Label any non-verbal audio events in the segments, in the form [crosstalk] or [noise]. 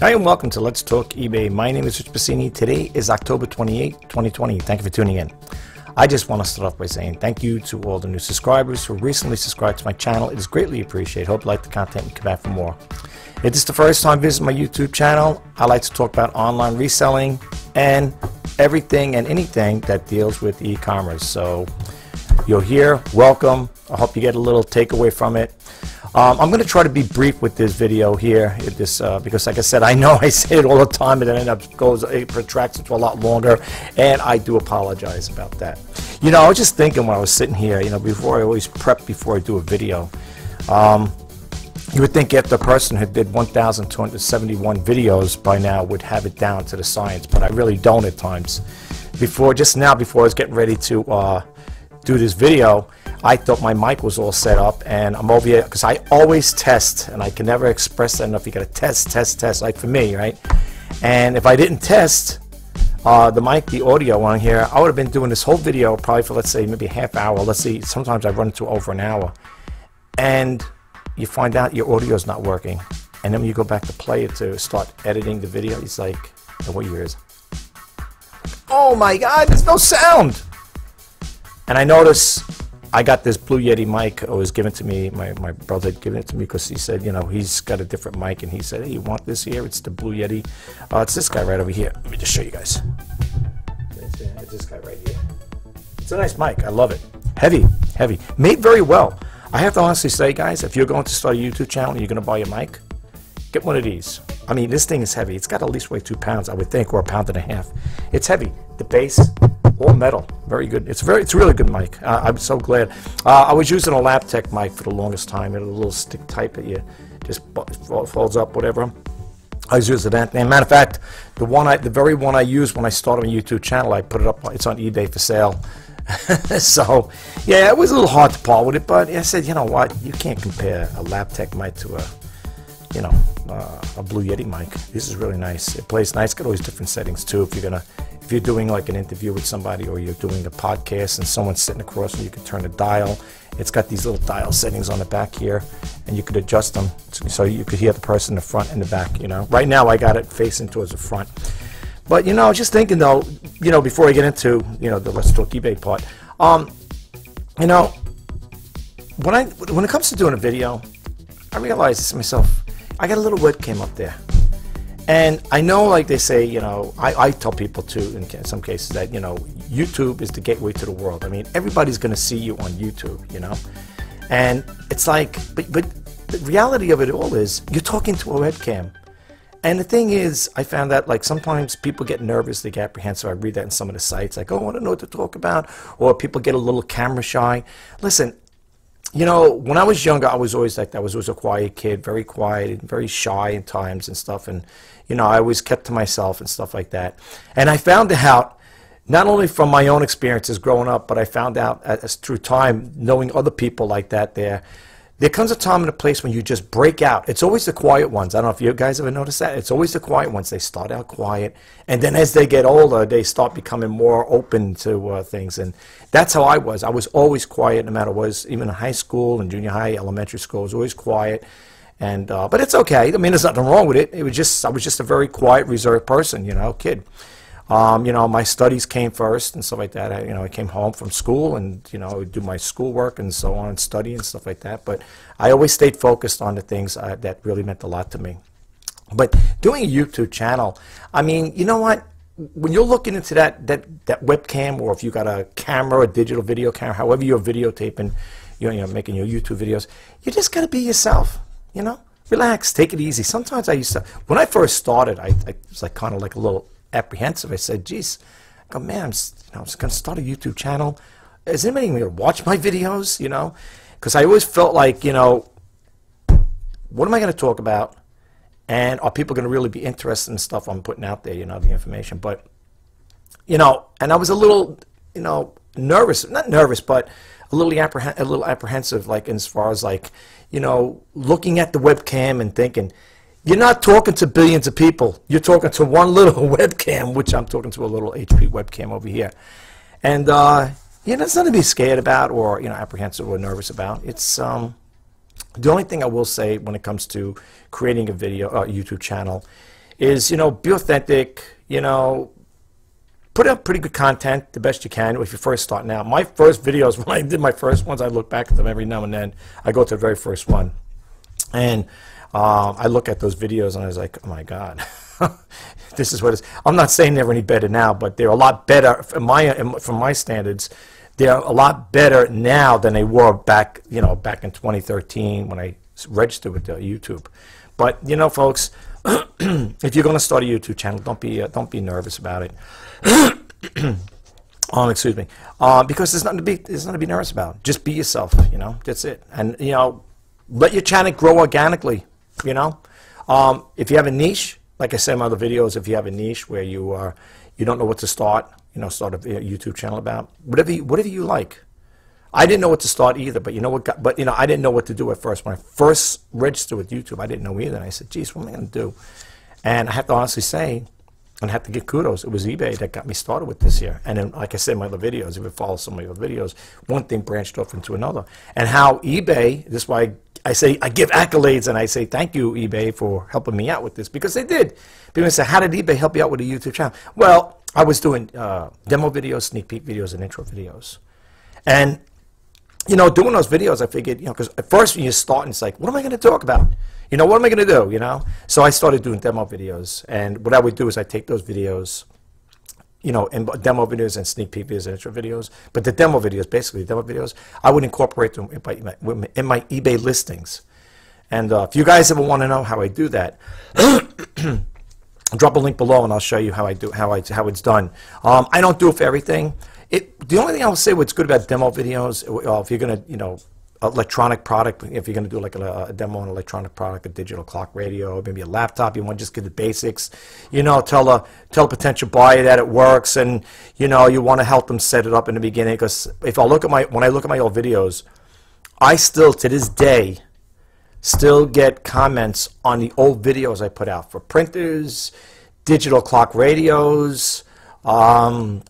Hi and welcome to Let's Talk eBay. My name is Rich Pasini. Today is October 28, 2020. Thank you for tuning in. I just want to start off by saying thank you to all the new subscribers who recently subscribed to my channel. It is greatly appreciated. Hope you like the content and come back for more. If this is the first time visiting my YouTube channel, I like to talk about online reselling and everything and anything that deals with e-commerce. So you're here, welcome. I hope you get a little takeaway from it. Um, I'm going to try to be brief with this video here, this uh, because, like I said, I know [laughs] I say it all the time, and then it up goes it protracts into a lot longer, and I do apologize about that. You know, I was just thinking when I was sitting here, you know, before I always prep before I do a video. Um, you would think if the person who did 1,271 videos by now would have it down to the science, but I really don't at times. Before, just now, before I was getting ready to uh, do this video, I thought my mic was all set up and I'm over here because I always test and I can never express that enough. You got to test, test, test, like for me, right? And if I didn't test uh, the mic, the audio on here, I would have been doing this whole video probably for, let's say, maybe half hour. Let's see, sometimes I run into over an hour. And you find out your audio is not working. And then when you go back to play it to start editing the video, it's like, what year is Oh my God, there's no sound. And I notice I got this Blue Yeti mic. It was given to me. My, my brother had given it to me because he said, you know, he's got a different mic. And he said, hey, you want this here? It's the Blue Yeti. Uh, it's this guy right over here. Let me just show you guys. It's, it's this guy right here. It's a nice mic. I love it. Heavy, heavy. Made very well. I have to honestly say, guys, if you're going to start a YouTube channel and you're going to buy a mic, get one of these. I mean, this thing is heavy. It's got at least weigh two pounds, I would think, or a pound and a half. It's heavy. The base, all metal. Very good. It's very, it's really good mic. Uh, I'm so glad. Uh, I was using a Labtec mic for the longest time. It had a little stick type that you just folds up, whatever. I was using that. And matter of fact, the one I, the very one I used when I started my YouTube channel, I put it up. It's on eBay for sale. [laughs] so, yeah, it was a little hard to part with it, but I said, you know what? You can't compare a Labtec mic to a, you know, uh, a Blue Yeti mic. This is really nice. It plays nice. Got all these different settings too. If you're gonna if you're doing like an interview with somebody or you're doing a podcast and someone's sitting across and you can turn the dial it's got these little dial settings on the back here and you could adjust them so you could hear the person in the front and the back you know right now I got it facing towards the front but you know just thinking though you know before I get into you know the let's talk eBay part um you know when I when it comes to doing a video I realize to myself I got a little webcam up there and I know, like they say, you know, I, I tell people too in some cases that, you know, YouTube is the gateway to the world. I mean, everybody's going to see you on YouTube, you know? And it's like, but, but the reality of it all is you're talking to a webcam. And the thing is, I found that like sometimes people get nervous, they get apprehensive. I read that in some of the sites, like, oh, I want to know what to talk about. Or people get a little camera shy. Listen, you know, when I was younger, I was always like that. I was always a quiet kid, very quiet and very shy at times and stuff. And, you know, I always kept to myself and stuff like that. And I found out, not only from my own experiences growing up, but I found out as through time, knowing other people like that there, there comes a time and a place when you just break out. It's always the quiet ones. I don't know if you guys ever noticed that. It's always the quiet ones. They start out quiet, and then as they get older, they start becoming more open to uh, things. And that's how I was. I was always quiet, no matter what. Was even in high school and junior high, elementary school, I was always quiet. And uh, but it's okay. I mean, there's nothing wrong with it. It was just I was just a very quiet, reserved person, you know, kid. Um, you know, my studies came first and stuff like that. I, you know, I came home from school and, you know, I would do my schoolwork and so on and study and stuff like that. But I always stayed focused on the things uh, that really meant a lot to me. But doing a YouTube channel, I mean, you know what? When you're looking into that, that, that webcam or if you got a camera, a digital video camera, however you're videotaping, you know, you know making your YouTube videos, you just got to be yourself, you know? Relax, take it easy. Sometimes I used to, when I first started, I, I was like kind of like a little apprehensive. I said, geez, I go, man, I'm, you know, I'm going to start a YouTube channel. Is anybody going to watch my videos, you know? Because I always felt like, you know, what am I going to talk about? And are people going to really be interested in stuff I'm putting out there, you know, the information? But, you know, and I was a little, you know, nervous, not nervous, but a little, appreh- a little apprehensive, like as far as like, you know, looking at the webcam and thinking, you're not talking to billions of people. You're talking to one little [laughs] webcam, which I'm talking to a little HP webcam over here. And, uh, you know, it's nothing to be scared about or, you know, apprehensive or nervous about. It's, um, the only thing I will say when it comes to creating a video, uh, YouTube channel, is you know be authentic. You know, put out pretty good content the best you can if you're first starting out. My first videos [laughs] when I did my first ones, I look back at them every now and then. I go to the very first one, and um, I look at those videos and I was like, oh my god. [laughs] this is what it's. I'm not saying they're any better now, but they're a lot better from my from my standards. They're a lot better now than they were back, you know, back in 2013 when I registered with uh, YouTube. But you know, folks, [clears throat] if you're going to start a YouTube channel, don't be uh, don't be nervous about it. [clears throat] um, excuse me, uh, because there's nothing to be there's nothing to be nervous about. Just be yourself. You know, that's it. And you know, let your channel grow organically. You know, um, if you have a niche, like I said in other videos, if you have a niche where you are you don't know what to start, you know, start a YouTube channel about whatever you, whatever you like. I didn't know what to start either, but you know what? Got, but you know, I didn't know what to do at first. When I first registered with YouTube, I didn't know either. And I said, "Geez, what am I going to do?" And I have to honestly say, and I have to give kudos. It was eBay that got me started with this year. And then, like I said my other videos, if you follow some of my other videos, one thing branched off into another. And how eBay, this is why I say I give accolades and I say thank you eBay for helping me out with this because they did. People say, how did eBay help you out with a YouTube channel? Well, I was doing uh, demo videos, sneak peek videos, and intro videos, and you know, doing those videos, I figured, you know, because at first when you start, it's like, what am I going to talk about? You know, what am I going to do? You know, so I started doing demo videos, and what I would do is I take those videos you know, in demo videos and sneak peek videos and intro videos. But the demo videos, basically demo videos, I would incorporate them in my, in my eBay listings. And uh, if you guys ever want to know how I do that, [clears throat] drop a link below and I'll show you how I do how I how it's done. Um, I don't do it for everything. It the only thing I'll say what's good about demo videos, uh, if you're gonna you know electronic product, if you're going to do like a, a, demo on electronic product, a digital clock radio, maybe a laptop, you want to just give the basics, you know, tell a, tell a potential buyer that it works and, you know, you want to help them set it up in the beginning. Because if I look at my, when I look at my old videos, I still, to this day, still get comments on the old videos I put out for printers, digital clock radios, um,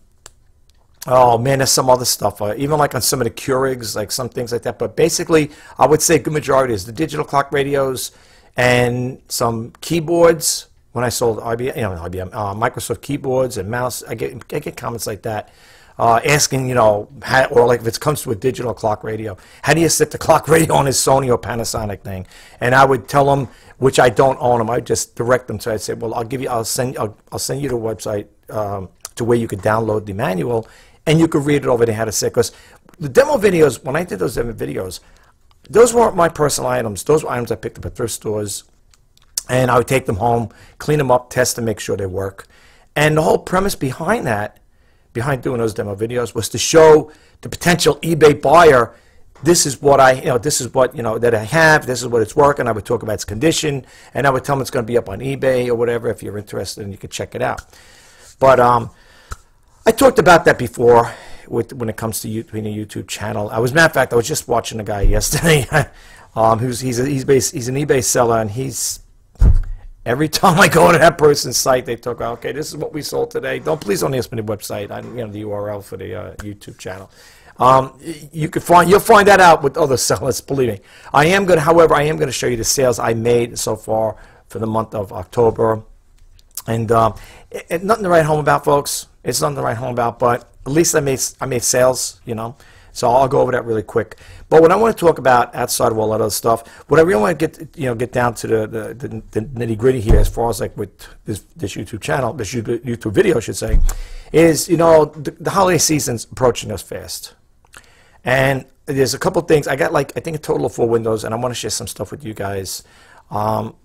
Oh man, there's some other stuff. Uh, even like on some of the Keurigs, like some things like that. But basically, I would say good majority is the digital clock radios and some keyboards. When I sold IBM, you know, IBM, uh, Microsoft keyboards and mouse, I get I get comments like that. Uh, asking, you know, how, or like if it comes to a digital clock radio, how do you set the [laughs] clock radio on his Sony or Panasonic thing? And I would tell them, which I don't own them, I just direct them. So I'd say, well, I'll give you, I'll send, I'll, I'll send you the website um, to where you could download the manual and you could read it over there how to say because the demo videos when I did those demo videos those weren't my personal items those were items I picked up at thrift stores and I would take them home clean them up test them make sure they work and the whole premise behind that behind doing those demo videos was to show the potential eBay buyer this is what I, you know, this is what, you know, that I have, this is what it's working. I would talk about its condition, and I would tell them it's going to be up on eBay or whatever. If you're interested, and you could check it out. But um, I talked about that before with when it comes to being a YouTube channel. I was, matter of fact, I was just watching a guy [laughs] yesterday. um, who's he's a, he's based, he's an eBay seller, and he's every time I go to that person's site, they talk, okay, this is what we sold today. Don't please don't ask me the website. I you know the URL for the uh, YouTube channel. Um, you can find you'll find that out with other [laughs] sellers. Believe me. I am going. However, I am going to show you the sales I made so far for the month of October, and um, nothing to write home about, folks. It's nothing to write home about, but at least I made I made sales, you know. So I'll go over that really quick. But what I want to talk about outside of all that other stuff, what I really want to get you know get down to the the, the, the nitty gritty here, as far as like with this this YouTube channel, this YouTube video, I should say, is you know the, the holiday season's approaching us fast, and there's a couple things. I got like I think a total of four windows, and I want to share some stuff with you guys. Um,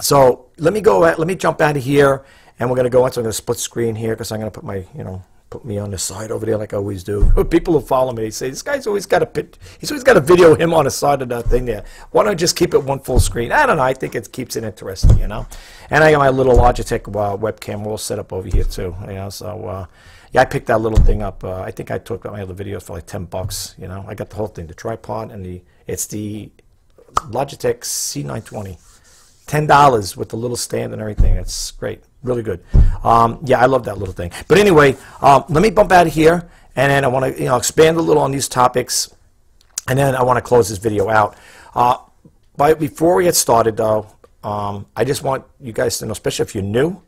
so let me go. Let me jump out of here and we're going to go on into a split screen here because I'm going to put my, you know, put me on the side over there like I always do. [laughs] People who follow me, say, this guy's always got a pit, he's always got a video of him on the side of that thing there. Why don't I just keep it one full screen? I don't know. I think it keeps it interesting, you know. And I got my little Logitech uh, webcam all set up over here too, you know. So, uh, yeah, I picked that little thing up. Uh, I think I took my other videos for like 10 bucks, you know. I got the whole thing, the tripod and the, it's the Logitech C920. $10 with the little stand and everything. It's great. Really good. Um, yeah, I love that little thing. But anyway, um, let me bump out of here, and then I want to you know expand a little on these topics, and then I want to close this video out. Uh, by, before we get started, though, Um, I just want you guys to know, especially if you're new,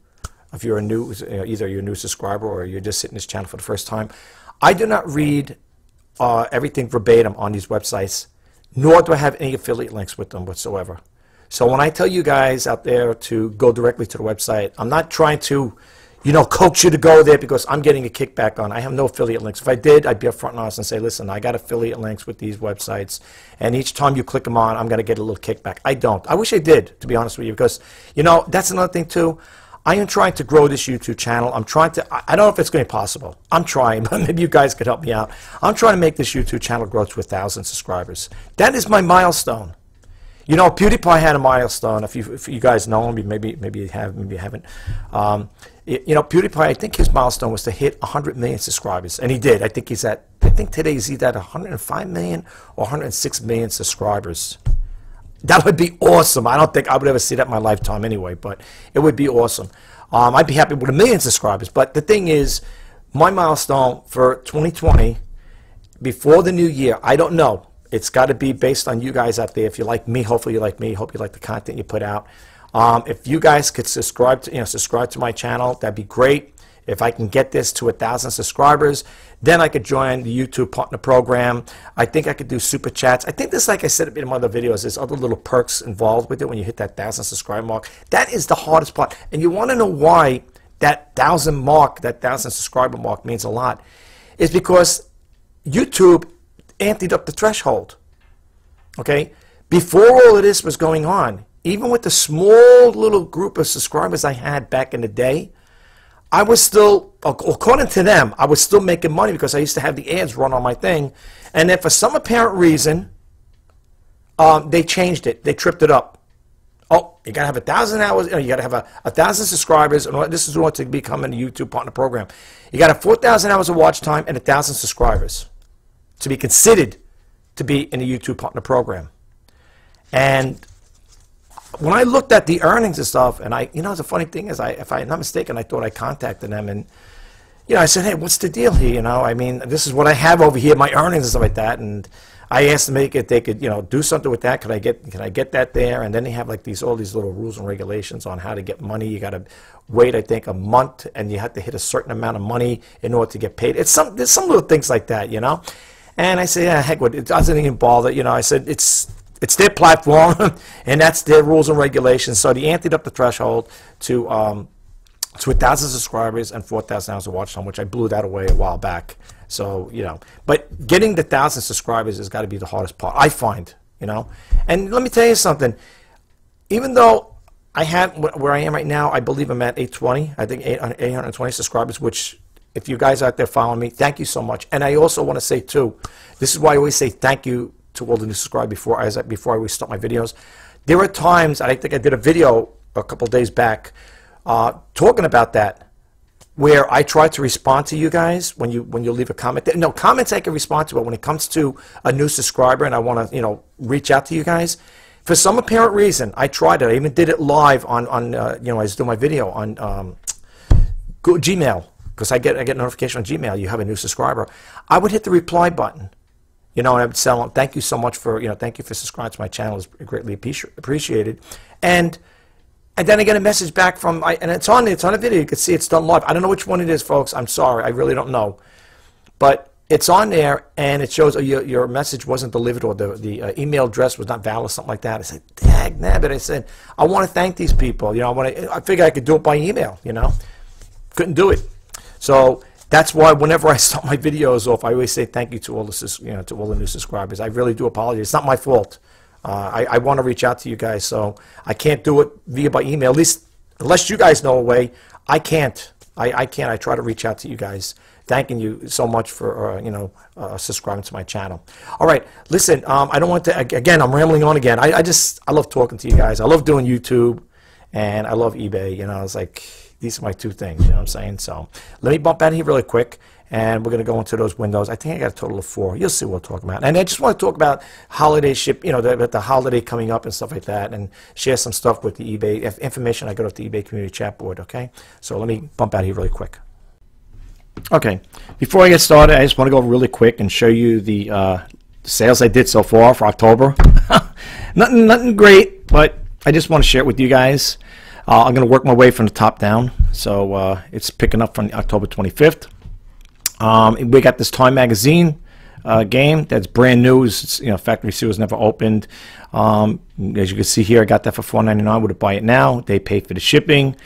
if you're a new, you know, either you're a new subscriber or you're just hitting this channel for the first time, I do not read uh, everything verbatim on these websites, nor do I have any affiliate links with them whatsoever. So when I tell you guys out there to go directly to the website, I'm not trying to, you know, coach you to go there because I'm getting a kickback on. I have no affiliate links. If I did, I'd be upfront and honest and say, listen, I got affiliate links with these websites, and each time you click them on, I'm going to get a little kickback. I don't. I wish I did, to be honest with you, because, you know, that's another thing too. I am trying to grow this YouTube channel. I'm trying to, I don't know if it's going to be possible. I'm trying, [laughs] but maybe you guys could help me out. I'm trying to make this YouTube channel grow to a thousand subscribers. That is my milestone. You know, PewDiePie had a milestone. If you, if you guys know him, maybe maybe you have, maybe you haven't. Um, it, you know, PewDiePie. I think his milestone was to hit 100 million subscribers, and he did. I think he's at. I think today he's either at 105 million or 106 million subscribers. That would be awesome. I don't think I would ever see that in my lifetime anyway, but it would be awesome. Um, I'd be happy with a million subscribers. But the thing is, my milestone for 2020, before the new year, I don't know. It's got to be based on you guys out there. If you like me, hopefully you like me. Hope you like the content you put out. Um, if you guys could subscribe to you know subscribe to my channel, that'd be great. If I can get this to a thousand subscribers, then I could join the YouTube partner program. I think I could do super chats. I think this, like I said in my other videos, there's other little perks involved with it when you hit that thousand subscriber mark. That is the hardest part. And you want to know why that thousand mark, that thousand subscriber mark means a lot, is because YouTube anteed up the threshold. Okay? Before all of this was going on, even with the small little group of subscribers I had back in the day, I was still, according to them, I was still making money because I used to have the ads run on my thing. And then for some apparent reason, um, they changed it. They tripped it up. Oh, you got to have a thousand hours. You, know, you got to have a, a thousand subscribers. And this is what to become a YouTube partner program. You got to have 4,000 hours of watch time and a thousand subscribers to be considered to be in a YouTube partner program. And when I looked at the earnings and stuff, and I, you know, the funny thing is, I, if I'm not mistaken, I thought I contacted them and, you know, I said, hey, what's the deal here? You know, I mean, this is what I have over here, my earnings and stuff like that. And I asked them if they could, you know, do something with that. Could I get, can I get that there? And then they have like these, all these little rules and regulations on how to get money. You got to wait, I think, a month, and you have to hit a certain amount of money in order to get paid. It's some, there's some little things like that, you know. And I said, yeah, heck, what, it doesn't even bother. You know, I said, it's it's their platform, [laughs] and that's their rules and regulations. So they anteed up the threshold to um, to 1,000 subscribers and 4,000 hours of watch time, which I blew that away a while back. So, you know, but getting the 1,000 subscribers has got to be the hardest part, I find, you know. And let me tell you something. Even though I have, where I am right now, I believe I'm at 820, I think 820 subscribers, which if you guys out there following me, thank you so much. And I also want to say too, this is why I always say thank you to all the new subscribers before I before I always start my videos. There are times I think I did a video a couple days back uh, talking about that, where I try to respond to you guys when you when you leave a comment. No comments I can respond to, but when it comes to a new subscriber and I want to you know reach out to you guys, for some apparent reason I tried it. I even did it live on on uh, you know I was doing my video on um, Gmail because I get I get notification on Gmail. You have a new subscriber. I would hit the reply button, you know, and I would tell them, "Thank you so much for you know, thank you for subscribing to my channel. It's greatly appreciated." And and then I get a message back from I, and it's on it's on a video. You can see it's done live. I don't know which one it is, folks. I'm sorry, I really don't know, but it's on there and it shows oh, your, your message wasn't delivered or the, the uh, email address was not valid, or something like that. I said, "Dag nabbit!" I said, "I want to thank these people. You know, I want to. I figure I could do it by email. You know, couldn't do it." So that's why whenever I [laughs] start my videos off, I always say thank you to all the you know to all the new subscribers. I really do apologize. It's not my fault. Uh, I, I want to reach out to you guys, so I can't do it via by email. At least unless you guys know a way, I can't. I, I can't. I try to reach out to you guys. Thanking you so much for uh, you know uh, subscribing to my channel. All right, listen. Um, I don't want to again. I'm rambling on again. I, I just I love talking to you guys. I love doing YouTube, and I love eBay. You know, it's like these are my two things, you know what I'm saying? So let me bump out here really quick, and we're going to go into those windows. I think I got a total of four. You'll see what we'll talk about. And I just want to talk about holiday ship, you know, the, the holiday coming up and stuff like that, and share some stuff with the eBay information I got off the eBay community chat board, okay? So let me bump out here really quick. Okay, before I get started, I just want to go really quick and show you the uh, sales I did so far for October. [laughs] nothing, nothing great, but I just want to share it with you guys. Uh, I'm going to work my way from the top down. So uh, it's picking up from October 25th. Um, we got this Time Magazine uh, game that's brand new. It's, you know, factory was never opened. Um, as you can see here, I got that for $4.99. Would buy it now? They pay for the shipping.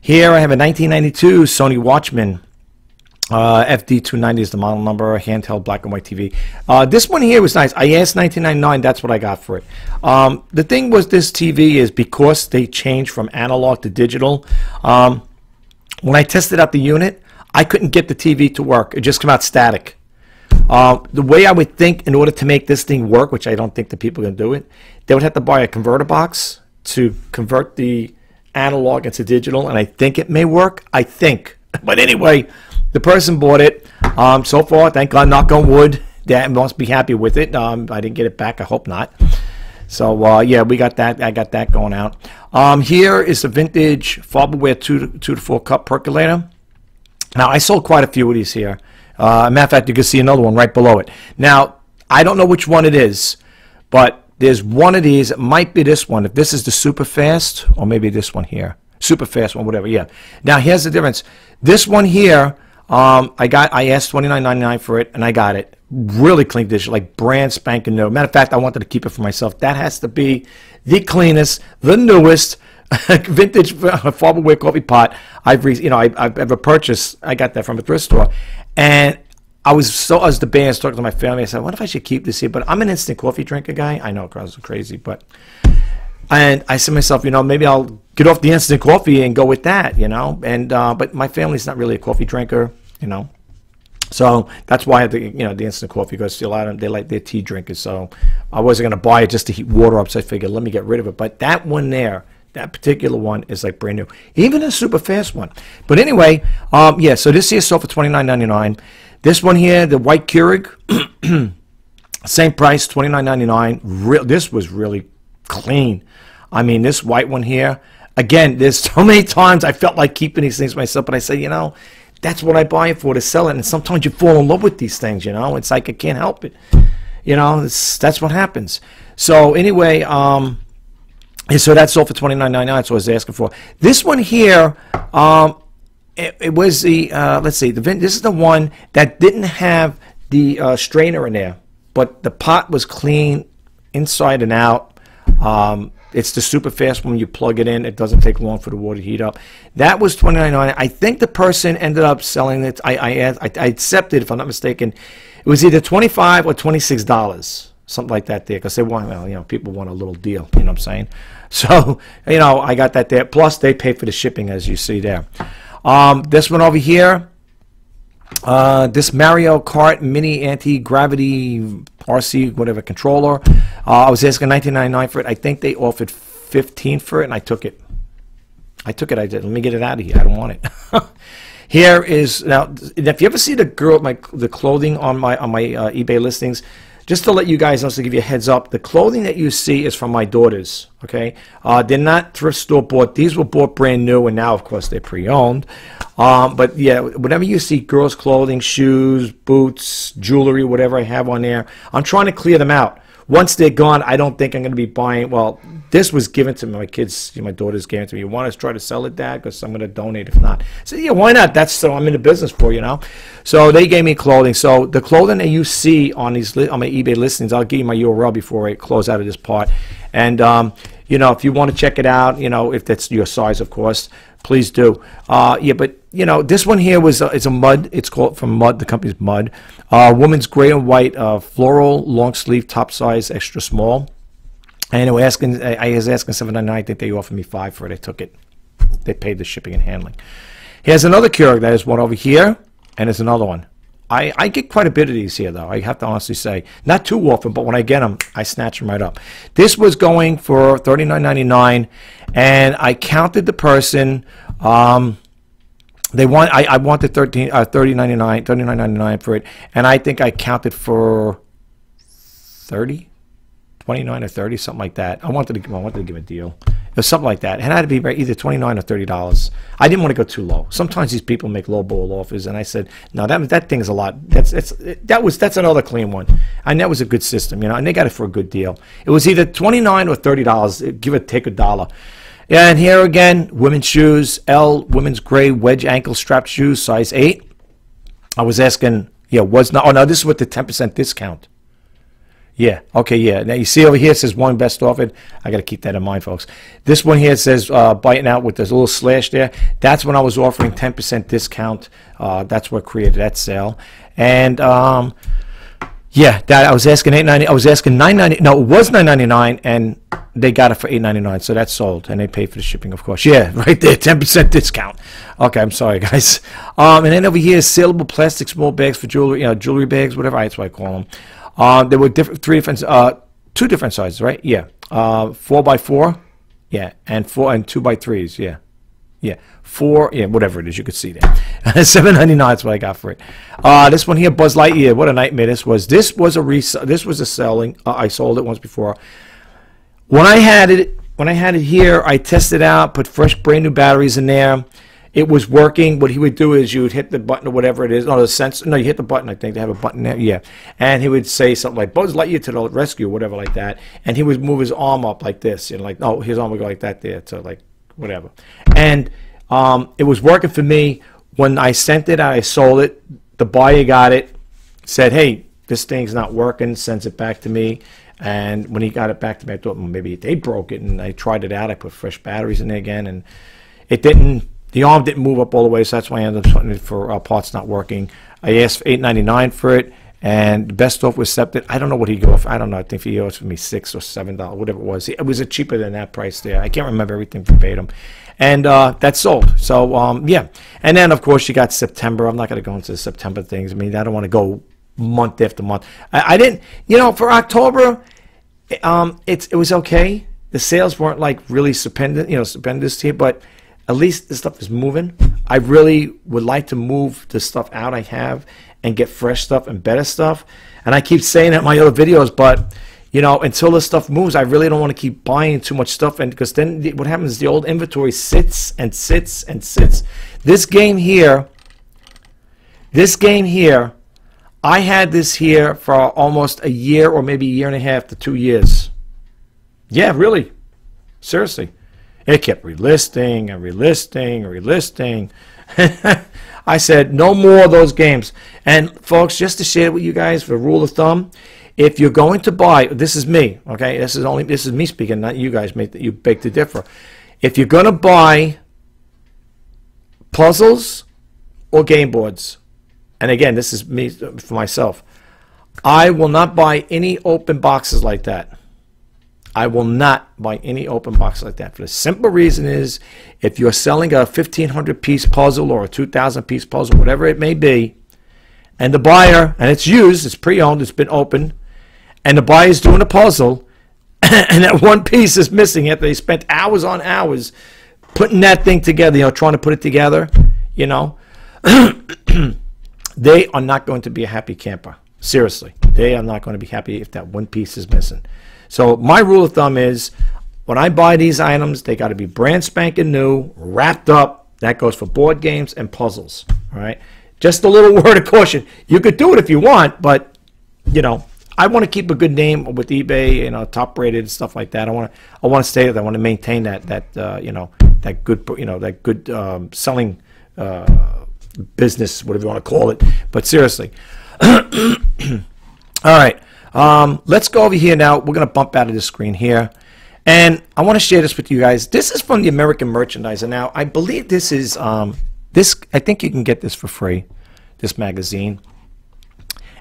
Here I have a 1992 Sony Watchman uh, FD290 is the model number, handheld black and white TV. Uh, this one here was nice. I asked 1999, that's what I got for it. Um, the thing was this TV is because they changed from analog to digital, um, when I tested out the unit, I couldn't get the TV to work. It just came out static. Uh, the way I would think in order to make this thing work, which I don't think the people to do it, they would have to buy a converter box to convert the analog into digital, and I think it may work. I think. [laughs] But anyway, the person bought it. Um, so far, thank God, knock on wood, that must be happy with it. Um, I didn't get it back. I hope not. So uh, yeah, we got that. I got that going out. Um, here is a vintage Farberware two to, two to four cup percolator. Now I sold quite a few of these here. Uh, matter of fact, you can see another one right below it. Now I don't know which one it is, but there's one of these. It might be this one. If this is the super fast, or maybe this one here, super fast one, whatever. Yeah. Now here's the difference. This one here um, I got I asked twenty nine ninety nine for it, and I got it. Really clean dish, like brand spanking new. Matter of fact, I wanted to keep it for myself. That has to be the cleanest, the newest [laughs] vintage Farberware coffee pot I've you know I, have ever purchased. I got that from a thrift store, and I was so I as the bands talking to my family. I said, "What if I should keep this here?" But I'm an instant coffee drinker guy. I know it sounds crazy, but and I said to myself, you know, maybe I'll get off the instant coffee and go with that, you know. And uh, but my family's not really a coffee drinker, you know. So that's why the you know the instant coffee because a lot of them they like their tea drinkers. So I wasn't gonna buy it just to heat water up. So I figured let me get rid of it. But that one there, that particular one is like brand new, even a super fast one. But anyway, um, yeah. So this here sold for twenty nine ninety nine. This one here, the white Keurig, [clears throat] same price, twenty nine ninety nine. Real, this was really clean. I mean, this white one here, again, there's [laughs] so many times I felt like keeping these things myself, but I say, you know, that's what I buy it for to sell it. And sometimes you fall in love with these things, you know. It's like I can't help it. You know, that's what happens. So anyway, um, so that's all for twenty nine ninety nine. What I was asking for. This one here, um, it, it was the uh, let's see, the this is the one that didn't have the uh, strainer in there, but the pot was clean inside and out. Um, it's the super fast one. You plug it in. It doesn't take long for the water to heat up. That was twenty nine ninety. I think the person ended up selling it. I I, I, I accepted, if I'm not mistaken. It was either twenty five or twenty six dollars, something like that there, because they want, well, you know, people want a little deal. You know what I'm saying? [laughs] So you know, I got that there. Plus, they pay for the shipping, as you see there. Um, this one over here. Uh, this Mario Kart Mini Anti-Gravity RC whatever controller. Uh, I was asking 19.99 for it. I think they offered 15 for it, and I took it. I took it. I did. Let me get it out of here. I don't want it. [laughs] here is now. If you ever see the girl, my the clothing on my on my uh, eBay listings, just to let you guys also give you a heads up, the clothing that you see is from my daughters. Okay, uh, they're not thrift store bought. These were bought brand new, and now, of course, they're pre-owned. Um, but yeah, whenever you see girls' clothing, shoes, boots, jewelry, whatever I have on there, I'm trying to clear them out once they're gone, I don't think I'm going to be buying. Well, this was given to me. My kids, my daughters gave it to me. You want to try to sell it, Dad? Because I'm going to donate if not. So yeah, why not? That's so I'm in the business for you know. So they gave me clothing. So the clothing that you see on these on my eBay listings, I'll give you my URL before I close out of this part. And um, you know, if you want to check it out, you know, if that's your size, of course, please do. Uh, yeah, but you know, this one here was uh, it's a mud. It's called from Mudd. The company's Mudd. Uh, woman's gray and white uh, floral long sleeve top size extra small. And I was asking, I was asking seven ninety nine. I think they offered me five for it. I took it. They paid the shipping and handling. Here's another Keurig. That is one over here, and there's another one. I, I get quite a bit of these here, though. I have to honestly say, not too often, but when I get them, I snatch them right up. This was going for thirty nine ninety nine, and I counted the person. Um, they want I, I wanted 13 uh, 30 99 39 99 for it and I think I counted for 30 29 or 30 something like that I wanted to I wanted to give a deal or something like that. It had to be either twenty nine or thirty dollars. I didn't want to go too low. Sometimes these people make low ball offers, and I said, no, that that thing's a lot. That's that's that was that's another clean one, and that was a good system, you know. And they got it for a good deal. It was either twenty nine or thirty dollars. Give or take a dollar. Yeah, and here again, women's shoes, L women's gray wedge ankle strap shoes, size eight. I was asking, yeah, was not. Oh no, this is with the ten percent discount. Yeah. Okay. Yeah. Now you see over here it says one best offered. I got to keep that in mind, folks. This one here says uh, biting out with this little slash there. That's when I was offering 10% discount. Uh, that's what created that sale. And um, yeah, that I was asking 8.90. I was asking 9.90. No, it was 9.99, and they got it for 8.99. So that's sold, and they paid for the shipping, of course. Yeah, [laughs] right there, 10% discount. Okay, I'm sorry, [laughs] guys. Um, and then over here, saleable plastic small bags for jewelry, you know, jewelry bags, whatever. That's what I call them. Uh, there were different, three different, uh, two different sizes, right? Yeah. Uh, four by four, yeah, and four and two by threes, yeah, yeah. Four, yeah, whatever it is, you could see there. [laughs] Seven ninety nine is what I got for it. Uh, this one here, Buzz Lightyear. What a nightmare this was. This was a res- This was a selling. Uh, I sold it once before. When I had it, when I had it here, I tested out, put fresh, brand new batteries in there it was working. What he would do is you would hit the button or whatever it is. No, the sense. No, you hit the button. I think they have a button there. Yeah, and he would say something like "Buzz Lightyear to the rescue," or whatever like that. And he would move his arm up like this, you know, like no, his arm would go like that there to like whatever. And um, it was working for me. When I sent it, I sold it. The buyer got it, said, "Hey, this thing's not working." Sends it back to me. And when he got it back to me, I thought well, maybe they broke it. And I tried it out. I put fresh batteries in there again, and it didn't the arm didn't move up all the way, so that's why I ended up putting it for uh, parts not working. I asked for eight ninety nine for it, and the best offer was accepted. I don't know what he go for. I don't know. I think he for me six or seven dollars, whatever it was. It was a cheaper than that price there. I can't remember everything verbatim, and uh, that's sold. So um, yeah, and then of course you got September. I'm not going to go into the September things. I mean, I don't want to go month after month. I, I didn't, you know, for October, um, it's it was okay. The sales weren't like really stupendous, you know, stupendous here, but at least this stuff is moving. I really would like to move the stuff out I have and get fresh stuff and better stuff. And I keep saying it in my other videos, but you know, until this stuff moves, I really don't want to keep buying too much stuff. And because then what happens is the old inventory sits and sits and sits. This game here, this game here, I had this here for almost a year or maybe a year and a half to two years. Yeah, really. Seriously. It kept relisting and relisting and relisting. [laughs] I said, no more of those games. And folks, just to share with you guys, for rule of thumb, if you're going to buy, this is me, okay? This is only this is me speaking, not you guys. Make you beg to differ. If you're going to buy puzzles or game boards, and again, this is me for myself, I will not buy any open boxes like that. I will not buy any open box like that. For the simple reason is, if you're selling a 1,500 piece puzzle or a 2,000 piece puzzle, whatever it may be, and the buyer, and it's used, it's pre-owned, it's been opened, and the buyer's doing a puzzle, [coughs] and that one piece is missing after they spent hours on hours putting that thing together, you know, trying to put it together, you know, [coughs] they are not going to be a happy camper. Seriously, they are not going to be happy if that one piece is missing. So my rule of thumb is when I buy these items, they got to be brand spanking new, wrapped up. That goes for board games and puzzles. All right. Just a little [laughs] word of caution. You could do it if you want, but you know, I want to keep a good name with eBay, you know, top rated and stuff like that. I want to, I want to stay. I want to maintain that, that, uh, you know, that good, you know, that good um, selling uh, business, whatever you want to call it. But seriously, [clears throat] all right. Um, let's go over here now. We're going to bump out of the screen here. And I want to share this with you guys. This is from the American Merchandiser. Now, I believe this is, um, this. I think you can get this for free, this magazine.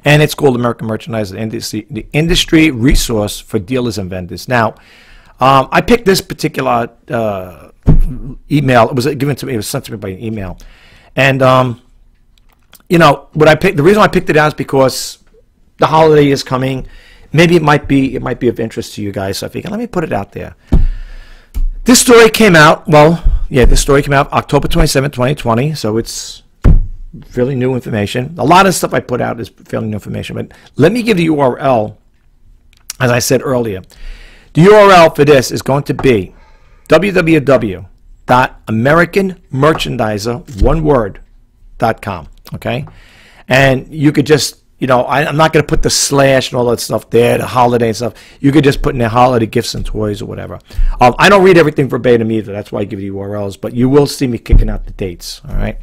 And it's called American Merchandiser, the industry, the industry resource for dealers and vendors. Now, um, I picked this particular uh, email. It was given to me. It was sent to me by email. And, um, you know, what I picked, the reason I picked it out is because the holiday is coming. Maybe it might be it might be of interest to you guys. So I figured let me put it out there. This story came out. Well, yeah, this story came out October 27, 2020. So it's fairly new information. A lot of stuff I put out is fairly new information. But let me give the URL. As I said earlier, the URL for this is going to be www.americanmerchandiser, one word, dot com. Okay? And you could just, you know, I, am not going to put the slash and all that stuff there, the holiday and stuff. You could just put in the holiday gifts and toys or whatever. Um, I don't read everything verbatim either. That's why I give you URLs. But you will see me kicking out the dates. All right?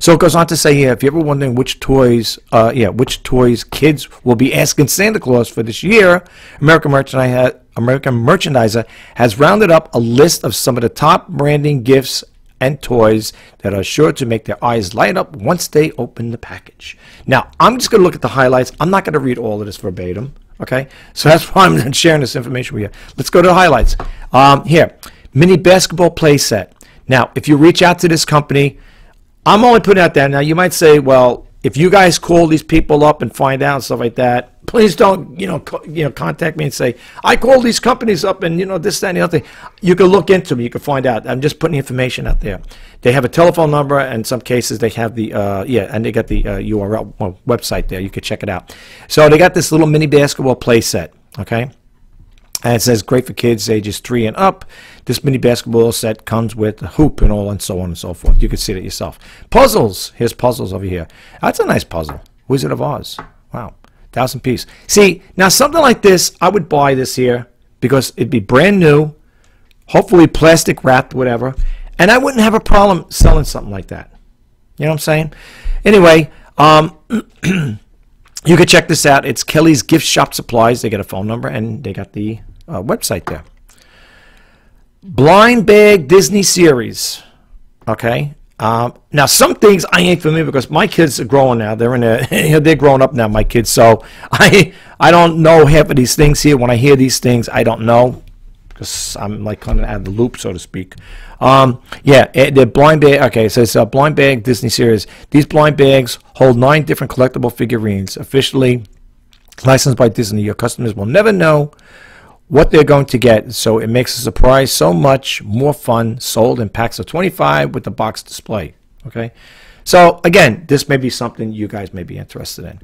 So it goes on to say here, if you're ever wondering which toys, uh, yeah, which toys kids will be asking Santa Claus for this year, American Merchandiser, American Merchandiser has rounded up a list of some of the top branding gifts and toys that are sure to make their eyes light up once they open the package. Now, I'm just going to look at the highlights. I'm not going to read all of this verbatim. Okay, so that's why I'm sharing this information with you. Let's go to the highlights. Um, here, mini basketball play set. Now, if you reach out to this company, I'm only putting out that. Now, you might say, well, if you guys call these people up and find out and stuff like that, please don't, you know, you know, contact me and say I called these companies up and you know this, that, and the other thing. You can look into me. You can find out. I'm just putting information out there. They have a telephone number. And some cases, they have the uh, yeah, and they got the uh, URL well, website there. You can check it out. So they got this little mini basketball play set. Okay. And it says great for kids ages three and up. This mini basketball set comes with a hoop and all and so on and so forth. You can see it yourself. Puzzles. Here's puzzles over here. That's a nice puzzle. Wizard of Oz. Wow. Thousand piece. See, now something like this, I would buy this here because it'd be brand new, hopefully plastic wrapped, whatever. And I wouldn't have a problem selling something like that. You know what I'm saying? Anyway, um, [clears throat] you can check this out. It's Kelly's Gift Shop Supplies. They got a phone number and they got the uh, website there. Blind Bag Disney series. Okay. Um, now some things I ain't familiar because my kids are growing now. They're in a, [laughs] they're growing up now, my kids. So [laughs] I I don't know half of these things here. When I hear these things, I don't know because I'm like kind of out of the loop, so to speak. Um, yeah, eh, the blind bag. Okay, so it's a blind bag Disney series. These blind bags hold nine different collectible figurines, officially licensed by Disney. Your customers will never know what they're going to get. So it makes the surprise so much more fun. Sold in packs of 25 with the box display. Okay. So again, this may be something you guys may be interested in.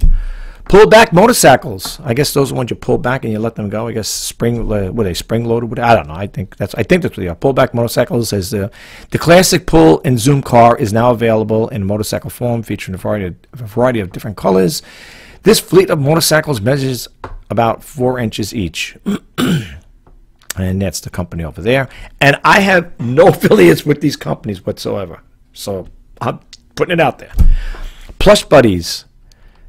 Pull back motorcycles. I guess those are the ones you pull back and you let them go. I guess spring, uh, were they spring loaded? I don't know. I think that's. I think that's what they are. Pull back motorcycles is the the classic pull and zoom car is now available in motorcycle form, featuring a variety of, a variety of different colors. This fleet of motorcycles measures about four inches each. [clears throat] and that's the company over there. And I have no [laughs] affiliates with these companies whatsoever. So I'm putting it out there. Plush Buddies.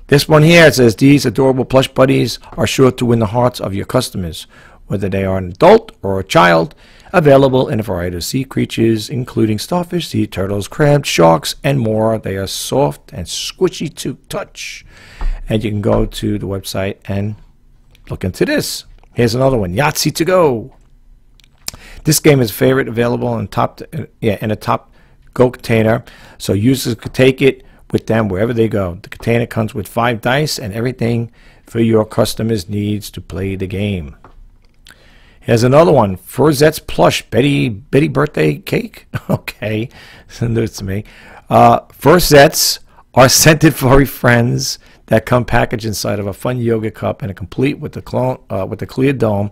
This one here says these adorable plush buddies are sure to win the hearts of your customers, whether they are an adult or a child. Available in a variety of sea creatures, including starfish, sea turtles, crabs, sharks, and more. They are soft and squishy to touch. And you can go to the website and look into this. Here's another one, Yahtzee to go. This game is favorite, available in top, yeah, in a top Go container, so users could take it with them wherever they go. The container comes with five dice and everything for your customers' needs to play the game. Here's another one, Furzette's plush Betty Betty birthday cake. [laughs] okay, send it to me. Uh, Furzette's are scented furry friends that come packaged inside of a fun yoga cup and a complete with the clone uh, with the clear dome.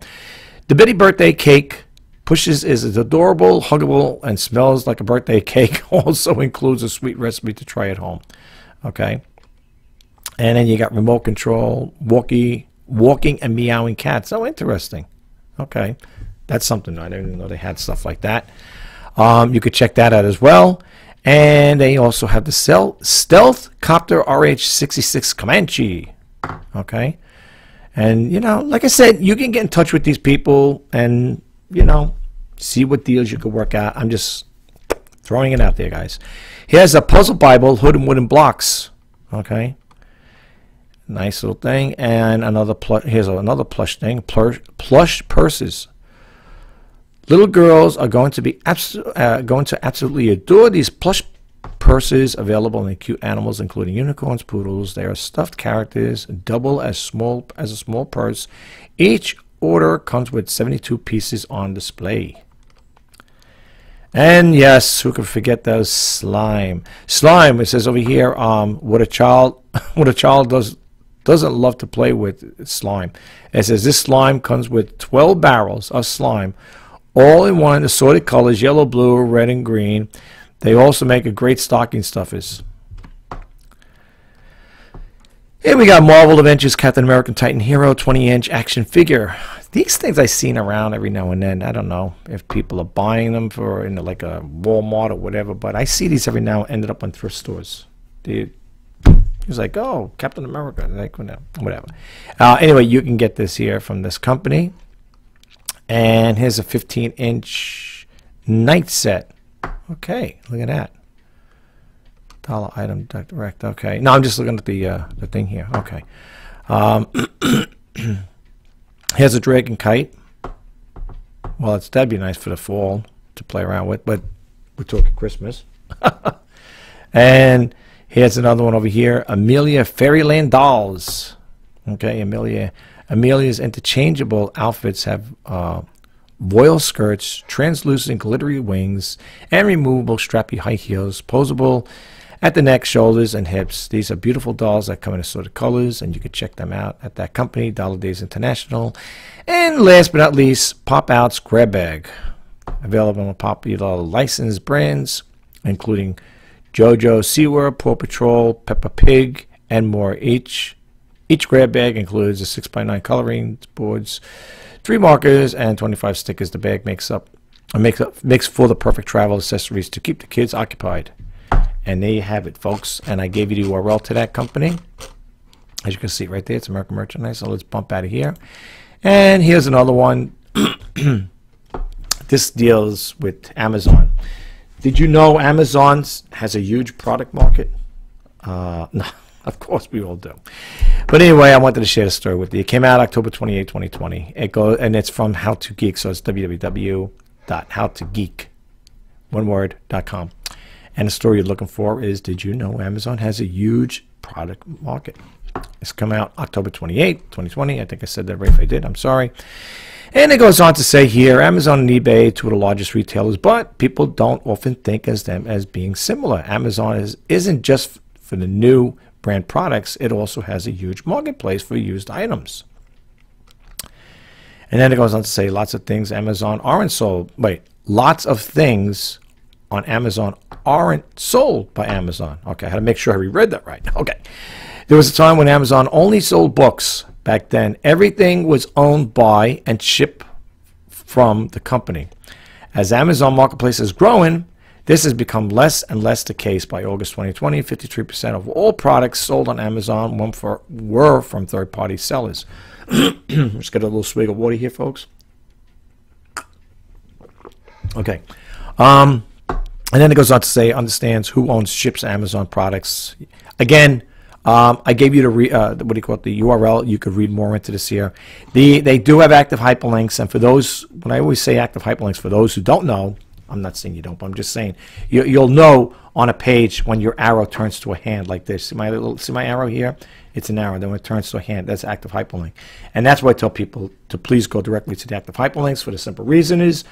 The Betty birthday cake pushes is adorable, huggable, and smells like a birthday cake. [laughs] also includes a sweet recipe to try at home. Okay. And then you got remote control, walkie, walking and meowing cats. Oh, interesting. Okay. That's something. I didn't even know they had stuff like that. Um, you could check that out as well. And they also have the Stealth Copter RH66 Comanche. Okay. And, you know, like I said, you can get in touch with these people and, you know, see what deals you could work out. I'm just throwing it out there, guys. Here's a puzzle Bible, hood and wooden blocks. Okay. Nice little thing. And another plush. Here's another plush thing. Plush, purses. Little girls are going to be uh, going to absolutely adore these plush purses available in cute animals, including unicorns, poodles. They are stuffed characters, double as small as a small purse. Each order comes with 72 pieces on display. And yes, who could forget those slime? Slime. It says over here, um, what a child, [laughs] what a child does doesn't love to play with slime. It says this slime comes with 12 barrels of slime all in one, assorted colors, yellow, blue, red, and green. They also make a great stocking stuffers. Here we got Marvel Adventures Captain American Titan Hero 20 inch action figure. These things I've seen around every now and then. I don't know if people are buying them for in like a Walmart or whatever, but I see these every now and ended up on thrift stores. He was like, oh, Captain America. Like, whatever. Uh, anyway, you can get this here from this company. And here's a 15 inch night set. Okay, look at that. Dollar item direct. Okay. No, I'm just looking at the uh, the thing here. Okay. Um, [clears throat] here's a dragon kite. Well, it's that'd be nice for the fall to play around with, but we're talking Christmas. [laughs] and here's another one over here. Amelia Fairyland Dolls. Okay, Amelia Amelia's interchangeable outfits have uh, voile skirts, translucent glittery wings, and removable strappy high heels, posable at the neck, shoulders, and hips. These are beautiful dolls that come in assorted colors, and you can check them out at that company, Dollar Days International. And last but not least, Pop Out's Grab Bag. Available on popular licensed brands, including JoJo, SeaWorld, Paw Patrol, Peppa Pig, and more. Each each grab bag includes a 6x9 coloring boards, three markers, and 25 stickers. The bag makes up makes up makes for the perfect travel accessories to keep the kids occupied. And there you have it, folks. And I gave you the URL to that company. As you can see right there, it's American Merchandise. So let's bump out of here. And here's another one. [clears throat] this deals with Amazon. Did you know Amazon has a huge product market? Uh, [laughs] no. Of course, we all do. But anyway, I wanted to share the story with you. It came out October 28, 2020. It goes, and it's from How to Geek, so it's www.howtogeek, one word, dot com. And the story you're looking for is Did you know Amazon has a huge product market? It's come out October 28, 2020. I think I said that right. If I did, I'm sorry. And it goes on to say here Amazon and eBay, two of the largest retailers, but people don't often think as them as being similar. Amazon is, isn't just for the new brand products, it also has a huge marketplace for used items. And then it goes on to say lots of things Amazon aren't sold. Wait, lots of things on Amazon aren't sold by Amazon. Okay, I had to make sure I reread that right. [laughs] Okay. There was a time when Amazon only sold books. Back then, everything was owned by and shipped from the company. As Amazon Marketplace is growing, this has become less and less the case by August 2020. 53% of all products sold on Amazon were from third-party sellers. [clears throat] Let's get a little swig of water here, folks. Okay. Um, and then it goes on to say, understands who owns, ships Amazon products. Again, um, I gave you the re, uh, what do you call it, the URL. You could read more into this here. The they do have active hyperlinks, and for those, when I always say active hyperlinks, for those who don't know, I'm not saying you don't, but I'm just saying you, you'll know on a page when your arrow turns to a hand like this. See my little, see my arrow here? It's an arrow. Then when it turns to a hand, that's active hyperlink. And that's why I tell people to please go directly to the active hyperlinks for the simple reason is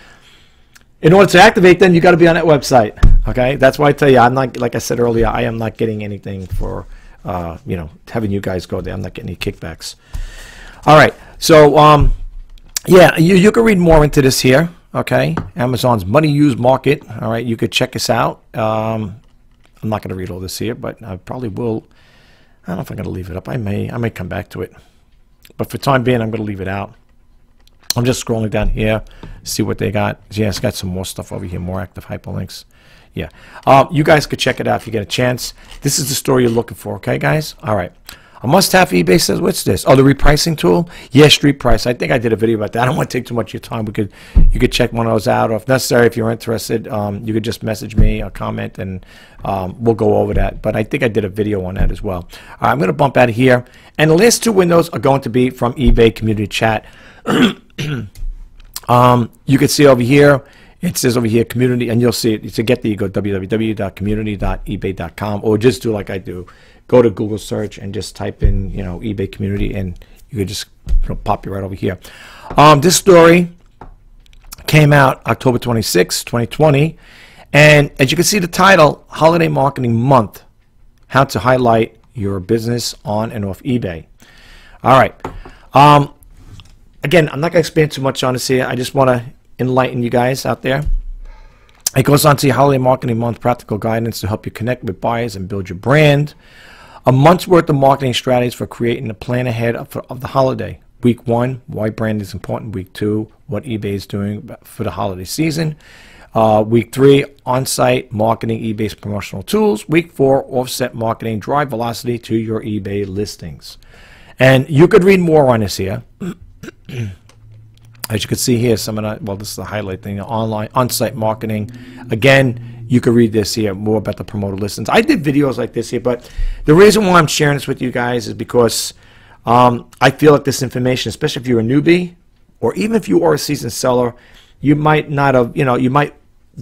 in order to activate them, you got to be on that website. Okay, that's why I tell you I'm not like I said earlier. I am not getting anything for uh, you know having you guys go there. I'm not getting any kickbacks. All right, so um, yeah, you you can read more into this here okay? Amazon's money used market. All right you could check us out. Um, i'm not going to read all this here but i probably will. I don't know if i'm going to leave it up. I may i may come back to it. But for time being i'm going to leave it out. I'm just scrolling down here see what they got. Yeah it's got some more stuff over here more active hyperlinks yeah uh, you guys could check it out if you get a chance this is the story you're looking for okay guys all right a must-have eBay says, what's this? Oh, the repricing tool? Yeah, Street Price. I think I did a video about that. [laughs] I don't want to take too much of your time. We could, you could check one of those out, or if necessary, if you're interested, um, you could just message me a comment, and um, we'll go over that. But I think I did a video on that as well. I'm going to bump out of here, and the last two windows are going to be from eBay Community Chat. [clears throat] um, you can see over here. It says over here community, and you'll see it. To get there, you go www.community.ebay.com, or just do like I do go to Google search and just type in, you know, eBay community and you could just you know, pop you right over here. Um, this story came out October 26, 2020. And as you can see the title, Holiday Marketing Month, how to highlight your business on and off eBay. All right. Um, again, I'm not going to expand too much on this here. I just want to enlighten you guys out there. It goes on to your holiday marketing month practical guidance to help you connect with buyers and build your brand. A month's worth of marketing strategies for creating a plan ahead of, of the holiday. Week one, why brand is important. Week two, what eBay is doing for the holiday season. Uh, week three, on-site marketing eBay's promotional tools. Week four, off-site marketing, drive velocity to your eBay listings. And you could read more on this here. [clears throat] As you can see here, some of that, well, this is the highlight thing, online, on-site marketing. Again, you can read this here, more about the promoted listings. I did videos like this here, but the reason why I'm sharing this with you guys is because um, I feel like this information, especially if you're a newbie, or even if you are a seasoned seller, you might not have, you know, you might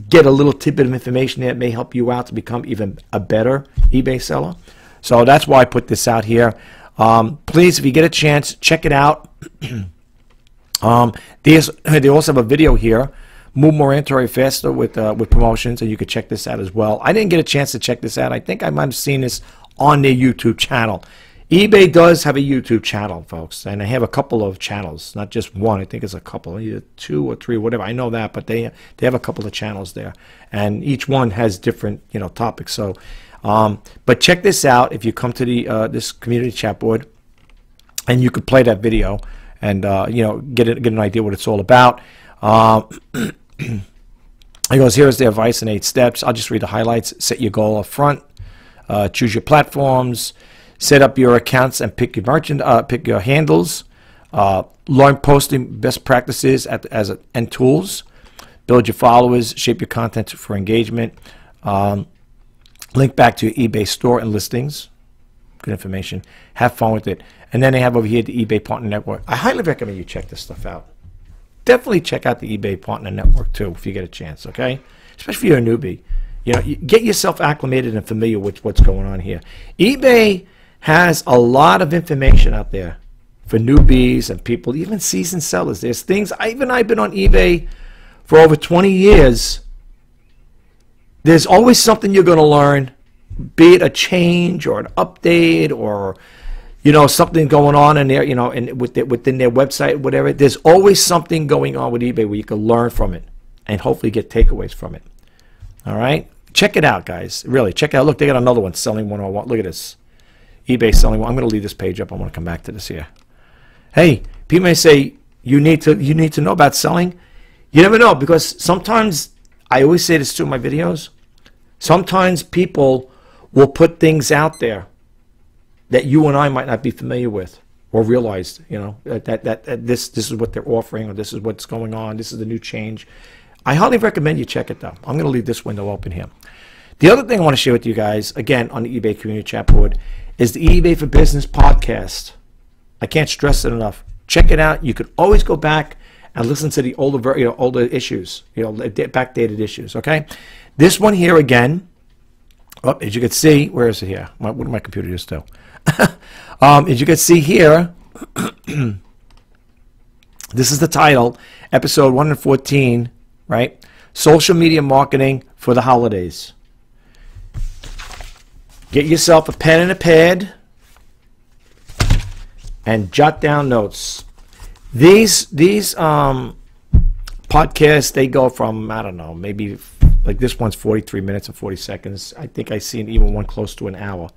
get a little tidbit of information that may help you out to become even a better eBay seller. So that's why I put this out here. Um, please, if you get a chance, check it out. [clears throat] um, there's, [clears throat] they also have a video here, move more inventory faster with uh, with promotions, and you could check this out as well. I didn't get a chance to check this out. I think I might have seen this on their YouTube channel. eBay does have a YouTube channel, folks, and they have a couple of channels, not just one. I think it's a couple, either two or three, whatever. I know that, but they they have a couple of channels there, and each one has different you know topics. So, um, but check this out if you come to the uh, this community chat board, and you could play that video and uh, you know get it, get an idea what it's all about. Um, [clears throat] he goes, here's the advice in eight steps. I'll just read the highlights. Set your goal up front. Uh, choose your platforms set up your accounts and pick your merchant, uh, pick your handles, uh, learn posting best practices at, as a, and tools, build your followers, shape your content for engagement, um, link back to your eBay store and listings. Good information. Have fun with it. And then they have over here the eBay Partner Network. I highly recommend you check this stuff out. Definitely check out the eBay Partner Network too if you get a chance, okay? Especially if you're a newbie. You know, get yourself acclimated and familiar with what's going on here. eBay has a lot of information out there for newbies and people, even seasoned sellers. There's things, even I've been on eBay for over 20 years. There's always something you're going to learn, be it a change or an update or you know something going on in there, you know, and with within their website, whatever. There's always something going on with eBay where you can learn from it and hopefully get takeaways from it. All right, check it out, guys. Really, check it out. Look, they got another one selling 101. Look at this eBay selling. One. I'm going to leave this page up. I want to come back to this here. Hey, people may say you need to you need to know about selling. You never know because sometimes I always say this to my videos. Sometimes people will put things out there that you and I might not be familiar with or realize, you know, that, that, that, this this is what they're offering or this is what's going on. This is the new change. I highly recommend you check it though. I'm going to leave this window open here. The other thing I want to share with you guys, again, on the eBay community chat board, is the eBay for Business podcast. I can't stress it enough. Check it out. You could always go back and listen to the older, you know, older issues, you know, backdated issues. Okay, this one here again. Oh, as you can see, where is it here? My, what did my computer just do? [laughs] um, as you can see here, [clears throat] this is the title, episode 114, right? Social media marketing for the holidays. Get yourself a pen and a pad and jot down notes. These these um, podcasts they go from I don't know maybe like this one's 43 minutes and 40 seconds. I think I seen even one close to an hour.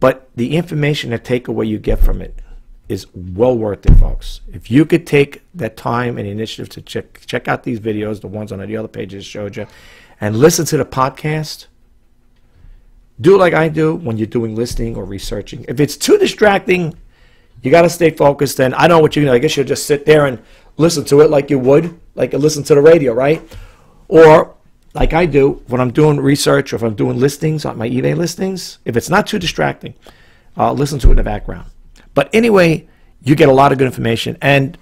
But the information and takeaway you get from it is well worth it, folks. If you could take that time and initiative to check check out these videos, the ones on the other pages I showed you, and listen to the podcast, do like I do when you're doing listening or researching. If it's too distracting, you got to stay focused. And I don't know what you. I guess you'll just sit there and listen to it like you would, like you listen to the radio, right? Or like I do when I'm doing research or if I'm doing listings on my eBay listings. If it's not too distracting, I'll listen to it in the background. But anyway, you get a lot of good information. And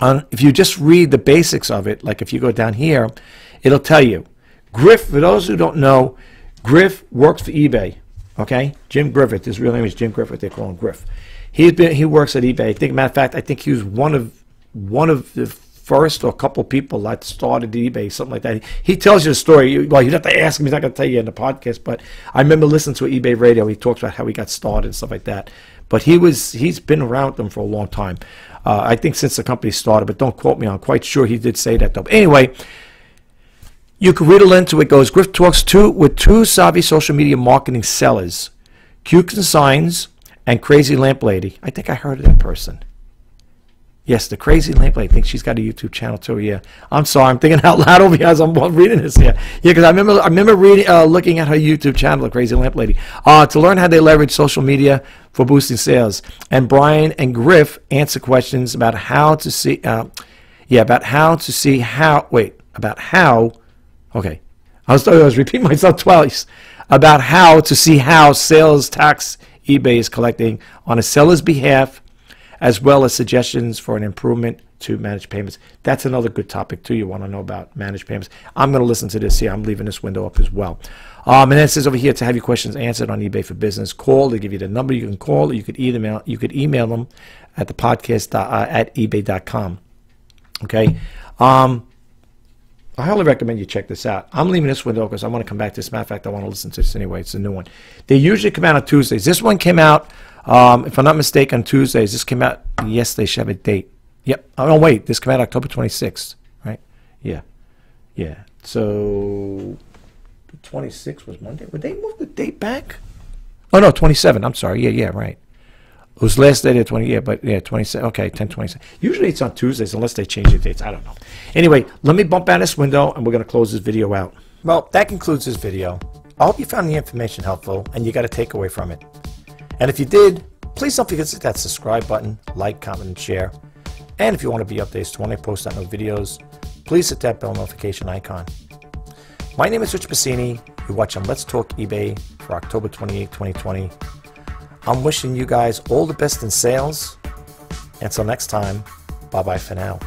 uh, if you just read the basics of it, like if you go down here, it'll tell you. Griff, for those who don't know, Griff works for eBay. Okay, Jim Griffith. His real name is Jim Griffith. They call him Griff. He's been he works at eBay. I think, matter of fact, I think he was one of one of the first or a couple people that started eBay, something like that. He tells you a story. Well, you'd have to ask him. He's not going to tell you in the podcast, but I remember listening to eBay radio. He talks about how he got started and stuff like that. But he was he's been around them for a long time. Uh, I think since the company started, but don't quote me. I'm quite sure he did say that though. But anyway, you can read a link to it. Goes Griff talks two with two savvy social media marketing sellers, Cukes and Signs and Crazy Lamp Lady. I think I heard of that person. Yes, the crazy lamp lady. I think she's got a YouTube channel too. Yeah, I'm sorry, I'm thinking out loud over here as I'm reading this. Yeah, yeah, because I remember I remember reading, uh, looking at her YouTube channel, the crazy lamp lady, uh, to learn how they leverage social media for boosting sales. And Brian and Griff answer questions about how to see, uh, yeah, about how to see how. Wait, about how. Okay, I was I was repeating myself twice about how to see how sales tax eBay is collecting on a seller's behalf as well as suggestions for an improvement to manage payments. That's another good topic too. You want to know about managed payments. I'm going to listen to this here. I'm leaving this window up as well. Um, and then it says over here to have your questions answered on eBay for Business. Call. They give you the number you can call. Or you could email. You could email them at the podcast uh, at ebay.com. Okay. Um, I highly recommend you check this out. I'm leaving this window because I want to come back to this. Matter of fact, I want to listen to this anyway. It's a new one. They usually come out on Tuesdays. This one came out um, if I'm not mistaken, on Tuesdays. This came out yesterday. Should have a date. Yep. Oh, no, wait. This came out October 26th, right? Yeah. Yeah. So, 26 was Monday. Would they move the date back? Oh, no, 27. I'm sorry. Yeah, yeah, right. It was last day of 20, yeah, but yeah, 27. Okay, 10, 27. Usually it's on Tuesdays unless they change the dates. I don't know. Anyway, let me bump out this window and we're going to close this video out. Well, that concludes this video. I hope you found the information helpful and you got a takeaway from it. And if you did, please don't forget to hit that subscribe button, like, comment, and share. And if you want to be updated to when I post out new videos, please hit that bell notification icon. My name is Rich Pasini. You're watching Let's Talk eBay for October 28, 2020. I'm wishing you guys all the best in sales. Until next time, bye bye for now.